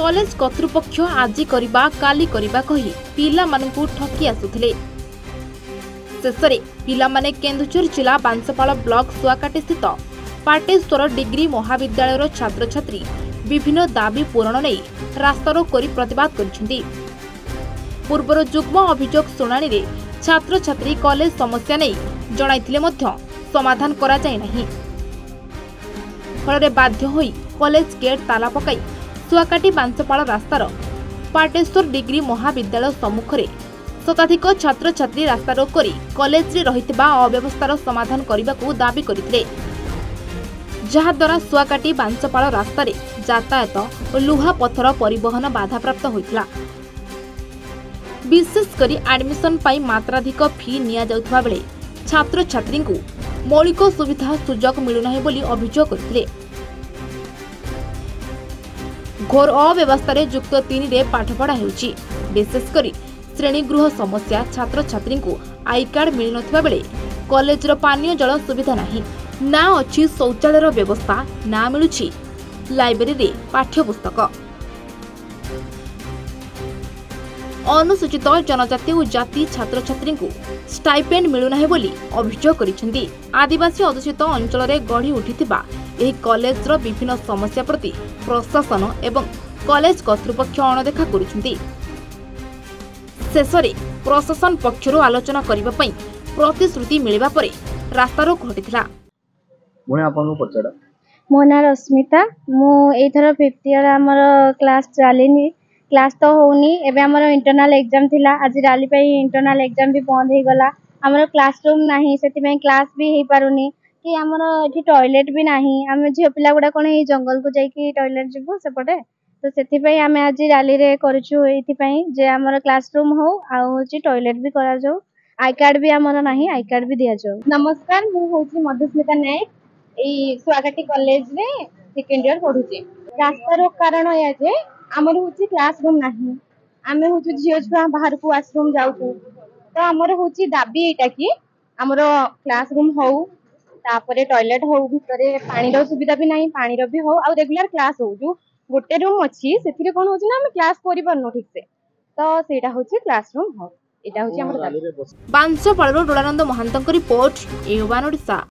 college କର୍ତ୍ତୃପକ୍ଷ ଆଜି କରିବା କାଲି କରିବା କହି ପିଲାମାନଙ୍କୁ ଠକି ଆସୁଥିଲେ ଶେଷରେ ପିଲାମାନେ କେନ୍ଦୁଝର ଜିଲ୍ଲା ବାଂଶପାଳ ବ୍ଲକ ଶୁଆକାଟିସ୍ଥିତ ପାଟେଶ୍ୱର ଡିଗ୍ରୀ ମହାବିଦ୍ୟାଳୟର ଛାତ୍ରଛାତ୍ରୀ ବିଭିନ୍ନ ଦାବି ପୂରଣ ନେଇ ରାସ୍ତାରୋକ କରି ପ୍ରତିବାଦ କରିଛନ୍ତି ପୂର୍ବର ଯୁଗ୍ମ ଅଭିଯୋଗ ଶୁଣାଣିରେ ଛାତ୍ରଛାତ୍ରୀ କଲେଜ ସମସ୍ୟା ନେଇ ଜଣାଇଥିଲେ ମଧ୍ୟ ସମାଧାନ କରାଯାଇ ନାହିଁ ଫଳରେ ବାଧ୍ୟ ହୋଇ କଲେଜ ଗେଟ୍ ତାଲା ପକାଇ ଶୁଆକାଟି ବାଂଶପାଳ ରାସ୍ତାର ପାଟେଶ୍ୱର ଡିଗ୍ରୀ ମହାବିଦ୍ୟାଳୟ ସମ୍ମୁଖରେ ଶତାଧିକ ଛାତ୍ରଛାତ୍ରୀ ରାସ୍ତାରୋକ କରି କଲେଜରେ ରହିଥିବା ଅବ୍ୟବସ୍ଥାର ସମାଧାନ କରିବାକୁ ଦାବି କରିଥିଲେ ଯାହାଦ୍ୱାରା ଶୁଆକାଟି ବାଂଶପାଳ ରାସ୍ତାରେ ଯାତାୟାତ ଓ ଲୁହା ପଥର ପରିବହନ ବାଧାପ୍ରାପ୍ତ ହୋଇଥିଲା ବିଶେଷ କରି ଆଡମିସନ ପାଇଁ ମାତ୍ରାଧିକ ଫି ନିଆଯାଉଥିବା ବେଳେ ଛାତ୍ରଛାତ୍ରୀଙ୍କୁ ମୌଳିକ ସୁବିଧା ସୁଯୋଗ ମିଳୁନାହିଁ ବୋଲି ଅଭିଯୋଗ କରିଥିଲେ ଘୋର ଅବ୍ୟବସ୍ଥାରେ ଯୁକ୍ତ ତିନିରେ ପାଠପଢ଼ା ହେଉଛି ବିଶେଷକରି ଶ୍ରେଣୀଗୃହ ସମସ୍ୟା ଛାତ୍ରଛାତ୍ରୀଙ୍କୁ ଆଇ କାର୍ଡ ମିଳିନଥିବା ବେଳେ କଲେଜର ପାନୀୟ ଜଳ ସୁବିଧା ନାହିଁ ନା ଅଛି ଶୌଚାଳୟର ବ୍ୟବସ୍ଥା ନା ମିଳୁଛି ଲାଇବ୍ରେରୀରେ ପାଠ୍ୟପୁସ୍ତକ ଅନୁସୂଚିତ ଜନଜାତି ଓ ଜାତି ଛାତ୍ରଛାତ୍ରୀଙ୍କୁ ଷ୍ଟାଇପେଣ୍ଡ ମିଳୁନାହିଁ ବୋଲି ଅଭିଯୋଗ କରିଛନ୍ତି ଆଦିବାସୀ ଅଧୁଷିତ ଅଞ୍ଚଳରେ ଗଢ଼ି ଉଠିଥିବା ଏହି କଲେଜର ବିଭିନ୍ନ ସମସ୍ୟା ପ୍ରତି ପ୍ରଶାସନ ଏବଂ କଲେଜ କର୍ତ୍ତୃପକ୍ଷ ଅଣଦେଖା କରୁଛନ୍ତି ଶେଷରେ ପ୍ରଶାସନ ପକ୍ଷରୁ ଆଲୋଚନା କରିବା ପାଇଁ ପ୍ରତିଶ୍ରୁତି ମିଳିବା ପରେ ରାସ୍ତାରୁ ଘଟିଥିଲା ମୋ ନାଁ ରଶ୍ମିତା ମୁଁ ଏଇଥର ଫିଫ୍ଥ ଇୟର ଆମର କ୍ଲାସ୍ ଚାଲିନି କ୍ଲାସ୍ ତ ହଉନି ଏବେ ଆମର ଇଣ୍ଟରନାଲ୍ ଏକ୍ଜାମ୍ ଥିଲା ଆଜି ରାଲି ପାଇଁ ଇଣ୍ଟରନାଲ୍ ଏକ୍ଜାମ୍ ବି ବନ୍ଦ ହେଇଗଲା ଆମର କ୍ଲାସ୍ ରୁମ୍ ନାହିଁ ସେଥିପାଇଁ କ୍ଲାସ୍ ବି ହେଇପାରୁନି କି ଆମର ଏଠି ଟଏଲେଟ୍ ବି ନାହିଁ ଆମେ ଝିଅ ପିଲା ଗୁଡ଼ା କ'ଣ ଏଇ ଜଙ୍ଗଲକୁ ଯାଇକି ଟଏଲେଟ୍ ଯିବୁ ସେପଟେ ତ ସେଥିପାଇଁ ଆମେ ଆଜି ରାଲିରେ କରିଛୁ ଏଇଥିପାଇଁ ଯେ ଆମର କ୍ଲାସରୁମ୍ ହଉ ଆଉ ହେଉଛି ଟଏଲେଟ୍ ବି କରାଯାଉ ଆଇ କାର୍ଡ଼ ବି ଆମର ନାହିଁ ଆଇ କାର୍ଡ଼ ବି ଦିଆଯାଉ ନମସ୍କାର ମୁଁ ହେଉଛି ମଧୁସ୍ମିତା ନାୟକ ଏଇ ସୁଆଘାଟି କଲେଜରେ ସେକେଣ୍ଡ ଇୟର ପଢ଼ୁଛି ରାସ୍ତାର କାରଣ ଏହା ଯେ ଆମର ହେଉଛି କ୍ଲାସରୁମ୍ ନାହିଁ ଆମେ ହେଉଛୁ ଝିଅ ଛୁଆ ବାହାରକୁ ୱାସରୁମ୍ ଯାଉଛୁ ତ ଆମର ହେଉଛି ଦାବି ଏଇଟା କି ଆମର କ୍ଲାସରୁମ୍ ହଉ ତାପରେ ଟଏଲେଟ୍ ହଉ ଭିତରେ ପାଣିର ସୁବିଧା ବି ନାହିଁ ପାଣିର ବି ହଉ ଆଉ ରେଗୁଲାର କ୍ଲାସ୍ ହଉ ଯୋଉ ଗୋଟେ ରୁମ୍ ଅଛି ସେଥିରେ କଣ ହଉଛି ନା ଆମେ କ୍ଲାସ୍ କରିପାରୁନୁ ଠିକ ସେ ତ ସେଇଟା ହଉଛି କ୍ଲାସ ରୁମ୍ ହଉ ଏଇଟା ହଉଛି ଆମର ବାଂଶପାଳରୁ ଡୋଳାନନ୍ଦ ମହାନ୍ତଙ୍କ ରିପୋର୍ଟ ଏ ଓଡ଼ିଶା